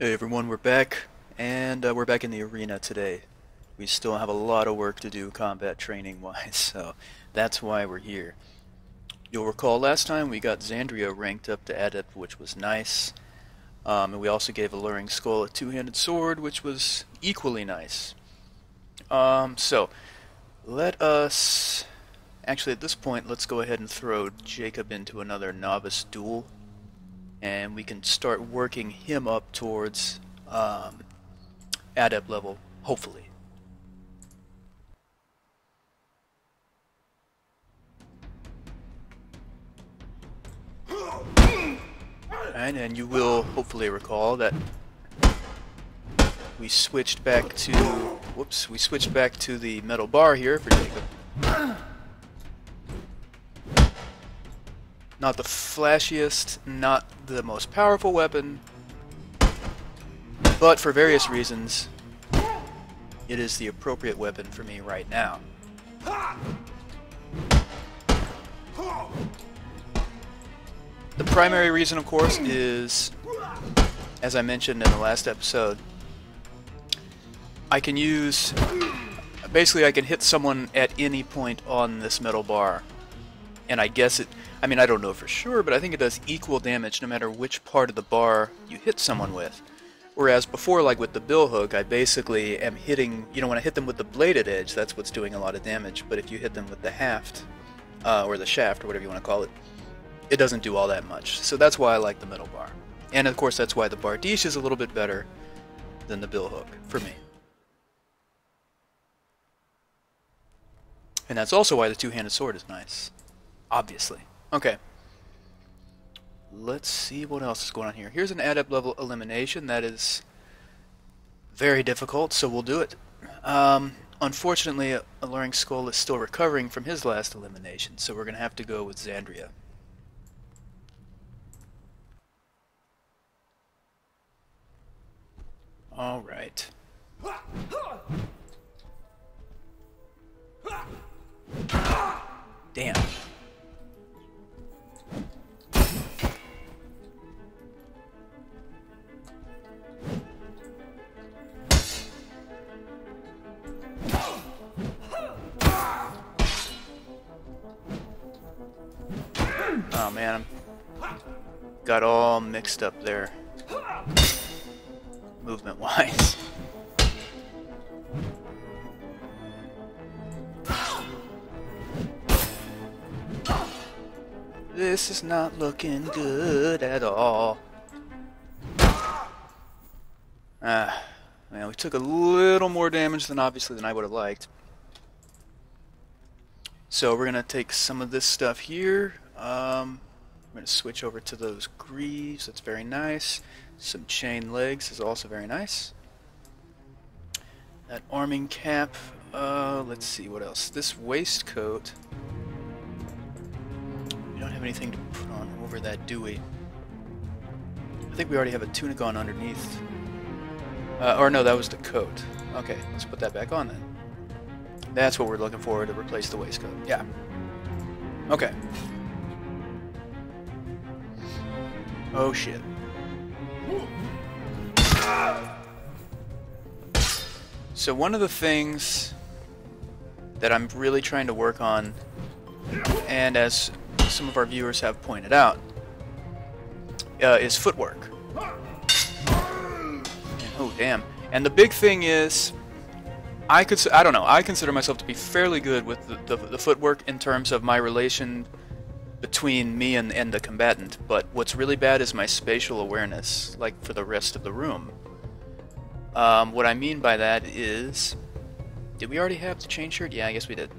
Hey everyone, we're back, and uh, we're back in the arena today. We still have a lot of work to do combat training wise, so that's why we're here. You'll recall last time we got Xandria ranked up to Adept, which was nice. Um, and we also gave Alluring Skull a two-handed sword, which was equally nice. Um, so, let us... Actually, at this point, let's go ahead and throw Jacob into another novice duel and we can start working him up towards um, adept level, hopefully. And, and you will hopefully recall that we switched back to, whoops, we switched back to the metal bar here for Jacob. Not the flashiest, not the most powerful weapon, but for various reasons, it is the appropriate weapon for me right now. The primary reason, of course, is, as I mentioned in the last episode, I can use, basically I can hit someone at any point on this metal bar, and I guess it I mean, I don't know for sure, but I think it does equal damage no matter which part of the bar you hit someone with. Whereas before, like with the bill hook, I basically am hitting, you know, when I hit them with the bladed edge, that's what's doing a lot of damage. But if you hit them with the haft, uh, or the shaft, or whatever you want to call it, it doesn't do all that much. So that's why I like the middle bar. And of course, that's why the bardiche is a little bit better than the bill hook, for me. And that's also why the two-handed sword is nice. Obviously. Okay. Let's see what else is going on here. Here's an adept level elimination that is very difficult, so we'll do it. Um, unfortunately, Alluring Skull is still recovering from his last elimination, so we're going to have to go with Xandria. Alright. Damn. Mixed up there. Movement wise. This is not looking good at all. Ah, man, we took a little more damage than obviously than I would have liked. So we're gonna take some of this stuff here. Um, going to switch over to those greaves. That's very nice. Some chain legs is also very nice. That arming cap. Uh, let's see what else. This waistcoat. We don't have anything to put on over that, do we? I think we already have a tunic on underneath. Uh, or no, that was the coat. Okay, let's put that back on then. That's what we're looking for to replace the waistcoat. Yeah. Okay. Oh shit. So one of the things that I'm really trying to work on, and as some of our viewers have pointed out, uh, is footwork. And, oh damn! And the big thing is, I could I don't know I consider myself to be fairly good with the, the, the footwork in terms of my relation between me and, and the combatant, but what's really bad is my spatial awareness, like for the rest of the room. Um, what I mean by that is... Did we already have the chain shirt? Yeah, I guess we did.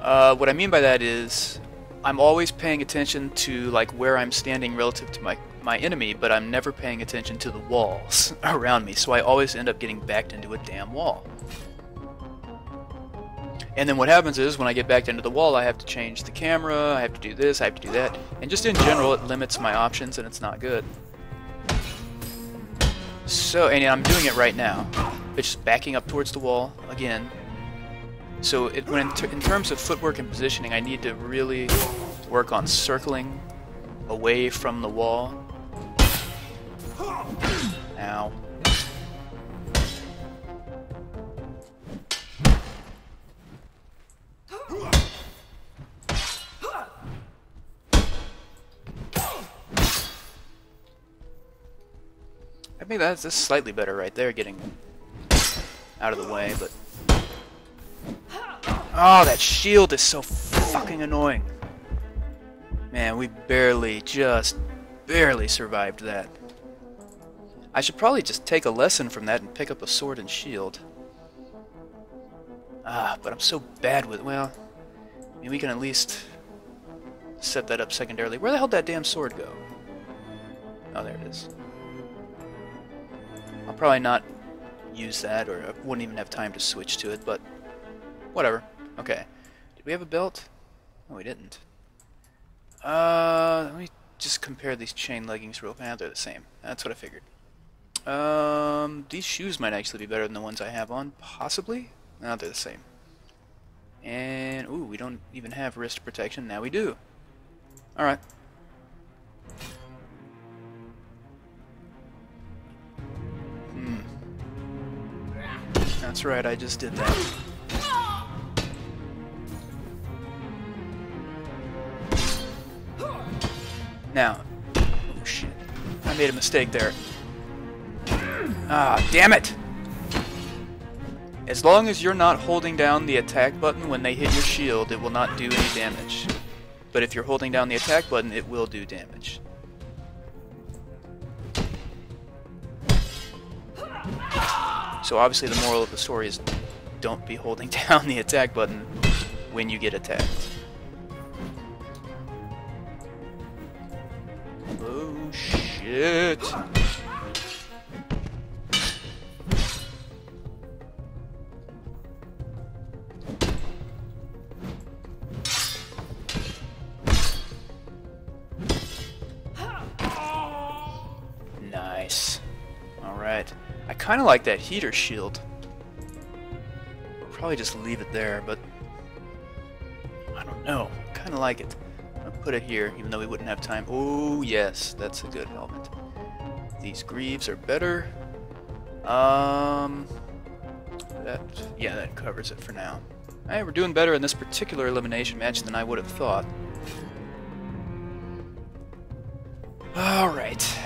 Uh, what I mean by that is, I'm always paying attention to like where I'm standing relative to my, my enemy, but I'm never paying attention to the walls around me, so I always end up getting backed into a damn wall. And then what happens is, when I get back into the wall, I have to change the camera, I have to do this, I have to do that. And just in general, it limits my options and it's not good. So, and I'm doing it right now. It's just backing up towards the wall, again. So, it, when in, in terms of footwork and positioning, I need to really work on circling away from the wall. Ow. I think that's just slightly better right there, getting out of the way, but... Oh, that shield is so fucking annoying. Man, we barely, just barely survived that. I should probably just take a lesson from that and pick up a sword and shield. Ah, but I'm so bad with, well, I mean, we can at least set that up secondarily. Where the hell did that damn sword go? Oh, there it is. Probably not use that, or I wouldn't even have time to switch to it, but whatever. Okay. Did we have a belt? No, we didn't. Uh, let me just compare these chain leggings real fast. They're the same. That's what I figured. Um, these shoes might actually be better than the ones I have on. Possibly? No, they're the same. And, ooh, we don't even have wrist protection. Now we do. Alright. That's right, I just did that. Now, oh shit, I made a mistake there. Ah, damn it! As long as you're not holding down the attack button when they hit your shield, it will not do any damage. But if you're holding down the attack button, it will do damage. So obviously the moral of the story is don't be holding down the attack button when you get attacked. Oh shit. Kind of like that heater shield. Probably just leave it there, but... I don't know. kind of like it. I'll put it here, even though we wouldn't have time. Oh, yes. That's a good helmet. These greaves are better. Um... That, yeah, that covers it for now. Hey, we're doing better in this particular elimination match than I would have thought. Alright.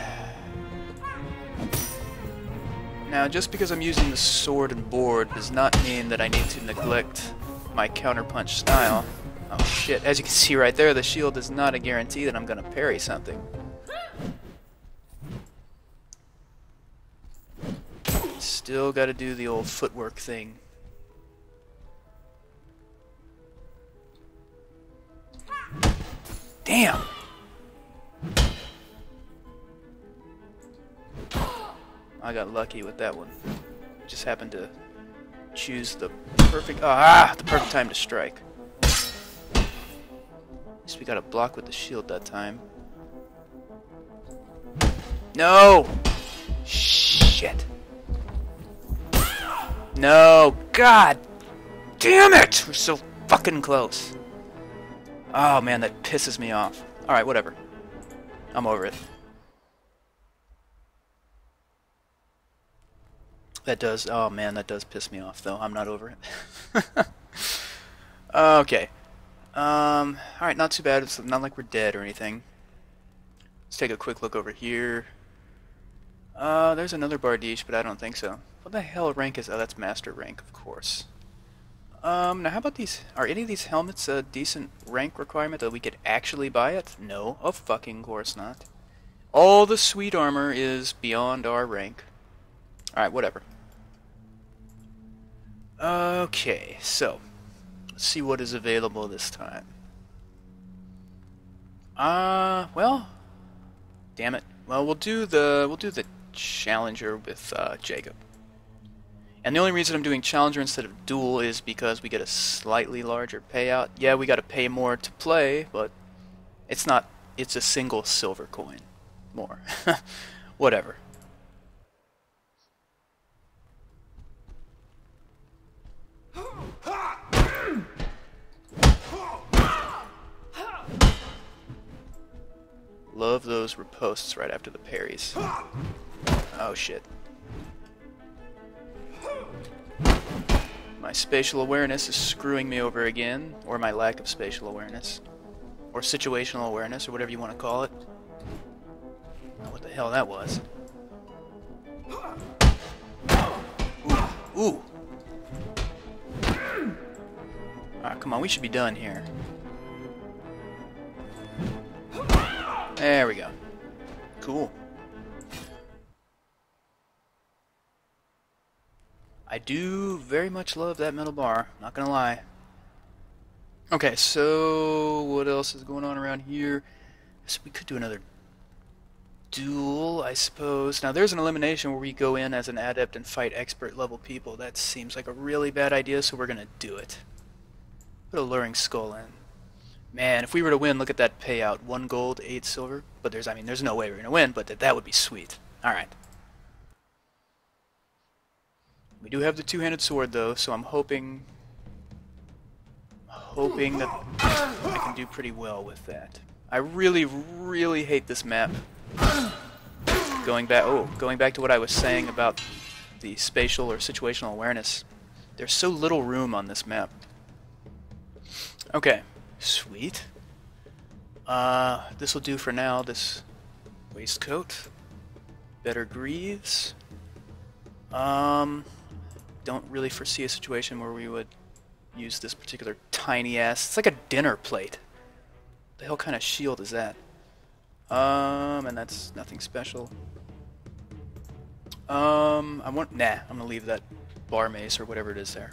Now, just because I'm using the sword and board does not mean that I need to neglect my counterpunch style. Oh shit, as you can see right there, the shield is not a guarantee that I'm gonna parry something. Still gotta do the old footwork thing. Damn! I got lucky with that one. Just happened to choose the perfect ah the perfect time to strike. At least we got a block with the shield that time. No! Shit. No! God! Damn it! We're so fucking close. Oh man, that pisses me off. Alright, whatever. I'm over it. That does, oh man, that does piss me off though. I'm not over it. okay. Um, alright, not too bad. It's not like we're dead or anything. Let's take a quick look over here. Uh, there's another Bardiche, but I don't think so. What the hell rank is, oh, that's Master rank, of course. Um, now how about these, are any of these helmets a decent rank requirement that we could actually buy it? No, of fucking course not. All the sweet armor is beyond our rank. Alright, whatever. Okay, so let's see what is available this time. Uh, well, damn it. Well, we'll do the we'll do the challenger with uh, Jacob. And the only reason I'm doing challenger instead of duel is because we get a slightly larger payout. Yeah, we got to pay more to play, but it's not. It's a single silver coin more. Whatever. Those posts right after the parries. Oh shit. My spatial awareness is screwing me over again, or my lack of spatial awareness. Or situational awareness, or whatever you want to call it. what the hell that was. Ooh. Ah, come on, we should be done here. There we go. Cool. I do very much love that metal bar, not gonna lie. Okay, so what else is going on around here? So we could do another duel, I suppose. Now there's an elimination where we go in as an adept and fight expert level people. That seems like a really bad idea, so we're gonna do it. Put Alluring Skull in. Man, if we were to win, look at that payout. One gold, eight silver. But there's, I mean, there's no way we're gonna win, but that, that would be sweet. Alright. We do have the two-handed sword, though, so I'm hoping... Hoping that I can do pretty well with that. I really, really hate this map. Going back, oh, going back to what I was saying about the spatial or situational awareness. There's so little room on this map. Okay, sweet. Uh, this will do for now, this waistcoat. Better greaves. Um, don't really foresee a situation where we would use this particular tiny ass. It's like a dinner plate. The hell kind of shield is that? Um, and that's nothing special. Um, I want nah. I'm gonna leave that bar mace or whatever it is there.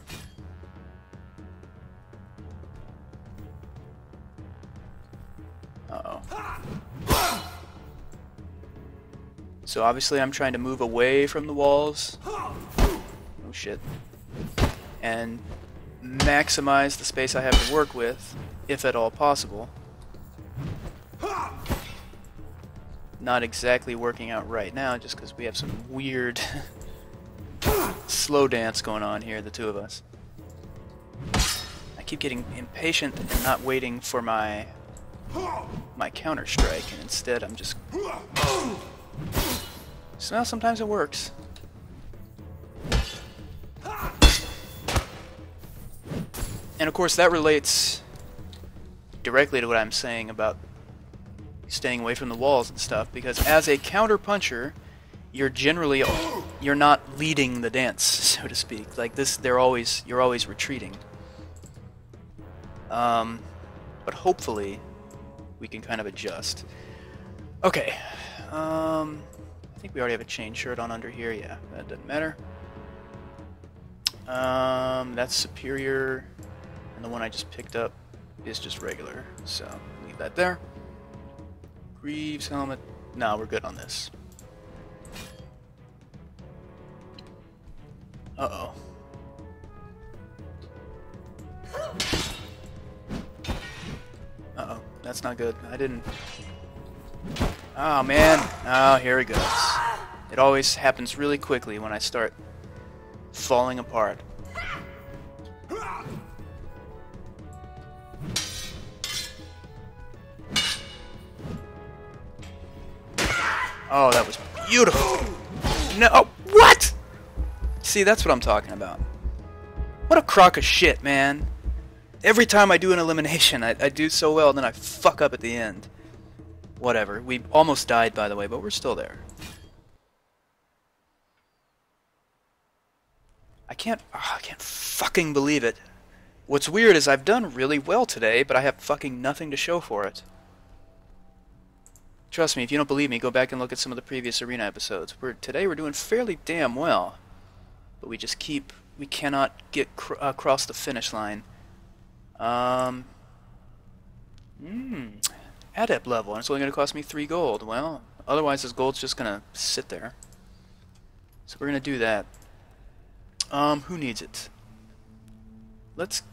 So obviously I'm trying to move away from the walls Oh shit. And maximize the space I have to work with, if at all possible. Not exactly working out right now, just because we have some weird slow dance going on here, the two of us. I keep getting impatient and not waiting for my my counter strike, and instead I'm just. So sometimes it works. And of course that relates directly to what I'm saying about staying away from the walls and stuff because as a counter puncher you're generally you're not leading the dance so to speak. Like this they're always you're always retreating. Um, but hopefully we can kind of adjust. Okay um, think we already have a chain shirt on under here yeah that doesn't matter um, that's superior and the one I just picked up is just regular. So leave that there. Greaves helmet. No, we're good on this. Uh-oh. Uh-oh. That's not good. I didn't... Oh, man. Oh, here it goes. It always happens really quickly when I start falling apart. Oh, that was beautiful. No, oh, what? See, that's what I'm talking about. What a crock of shit, man. Every time I do an elimination, I, I do so well, then I fuck up at the end. Whatever. We almost died, by the way, but we're still there. I can't, oh, I can't fucking believe it. What's weird is I've done really well today, but I have fucking nothing to show for it. Trust me, if you don't believe me, go back and look at some of the previous arena episodes. We're, today we're doing fairly damn well, but we just keep we cannot get cr across the finish line. Um, hmm, adept level, and it's only going to cost me three gold. Well, otherwise this gold's just going to sit there. So we're going to do that. Um, who needs it? Let's...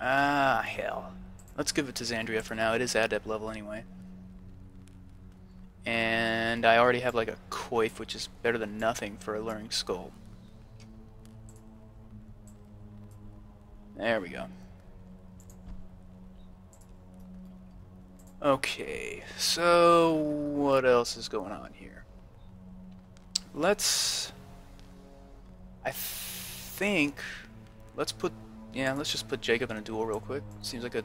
Ah, hell. Let's give it to Xandria for now. It is adept level anyway. And I already have like a coif, which is better than nothing for Alluring Skull. There we go. Okay, so what else is going on here? Let's... I think... Let's put... Yeah, let's just put Jacob in a duel real quick. Seems like a...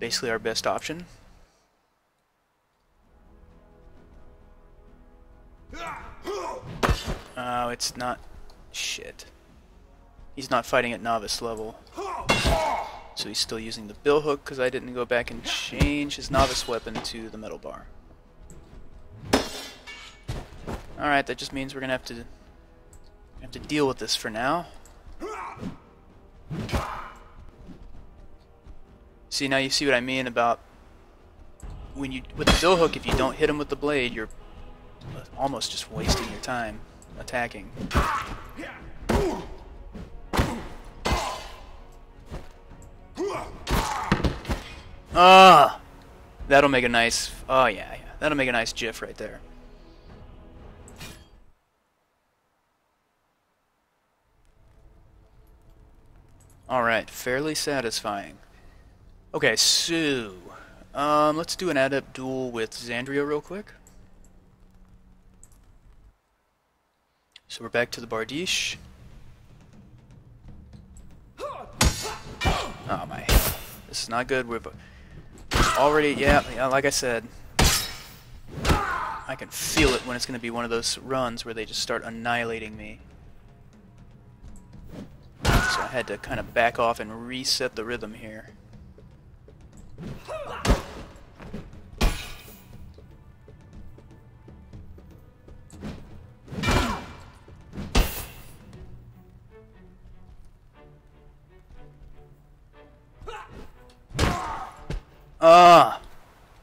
Basically our best option. Oh, it's not... Shit. He's not fighting at novice level. So he's still using the bill hook because I didn't go back and change his novice weapon to the metal bar. Alright, that just means we're gonna have to have to deal with this for now. See now you see what I mean about when you with the bill hook if you don't hit him with the blade you're almost just wasting your time attacking. Ah, that'll make a nice. Oh yeah, yeah, that'll make a nice GIF right there. All right, fairly satisfying. Okay, so um, let's do an adept duel with Xandria real quick. So we're back to the Bardiche. Oh my, this is not good. We've already, yeah, yeah, like I said, I can feel it when it's going to be one of those runs where they just start annihilating me. So I had to kind of back off and reset the rhythm here. Ah!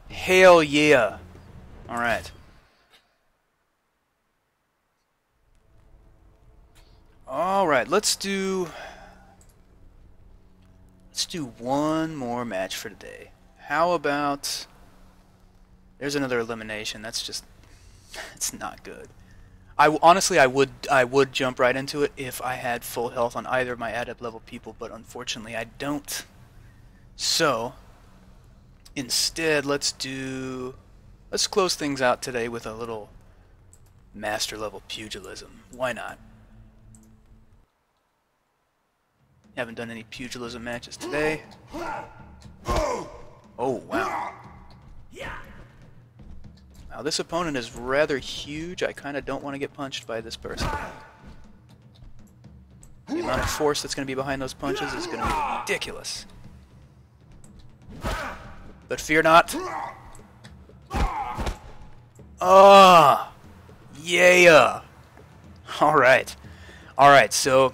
Hell yeah! Alright. Alright, let's do... Let's do one more match for today. How about... There's another elimination. That's just... It's not good. I honestly I would I would jump right into it if I had full health on either of my adept level people, but unfortunately I don't. So Instead, let's do... Let's close things out today with a little master level pugilism. Why not? Haven't done any pugilism matches today. Oh, wow. Now this opponent is rather huge. I kind of don't want to get punched by this person. The amount of force that's going to be behind those punches is going to be ridiculous. But fear not. Ah! Yeah! Alright. Alright, so...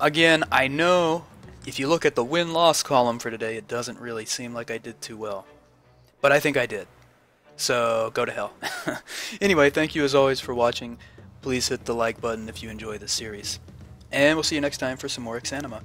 Again, I know if you look at the win-loss column for today, it doesn't really seem like I did too well. But I think I did. So, go to hell. anyway, thank you as always for watching. Please hit the like button if you enjoy this series. And we'll see you next time for some more Exanima.